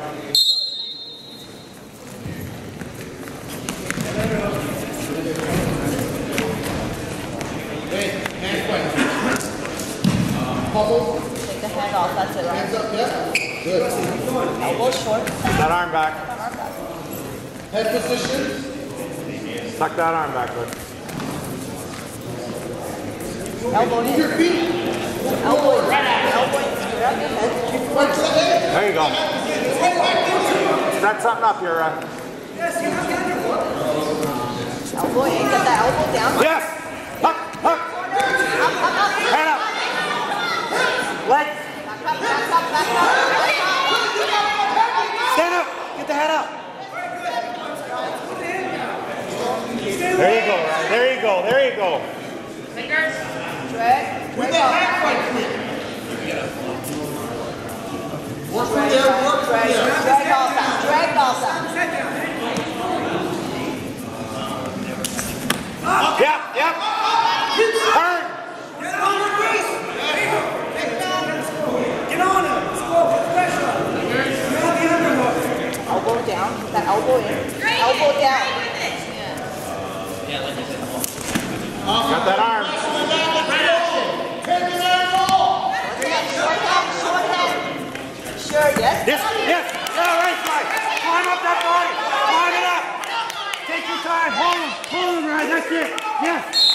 Take the hand off, that's it. Hands up, yeah. Good. Elbow short. That arm back. Arm back. Head position. Tuck that arm back, bud. Elbow in. Your feet. Elbow in. Elbow in. Grab your. Right to the head. There you go. Set something up here, Ryan. Elbow in. Get that elbow down. Yes! Up, up, Up, up, up. head up. Legs. Back up, back up, back up. Stand up. Get the head up. There you go, Ryan. There you go. There you go. Drag. With the off. back right here. Work from there, work from Drag, there. drag off that. Drag off that. Yep, yep. Turn. Get on the grease! Get on him! Let's go, put pressure on him. Get on the underhook. Elbow down. Keep that elbow in. Elbow down. Got that arm. Take an angle. Short head, short head. Sure, yes? Yes, yes. Yeah, right side. Climb up that body. Climb it up. Take your time. Hold him. Hold him, right. That's it. Yes. Nice work, Ryan.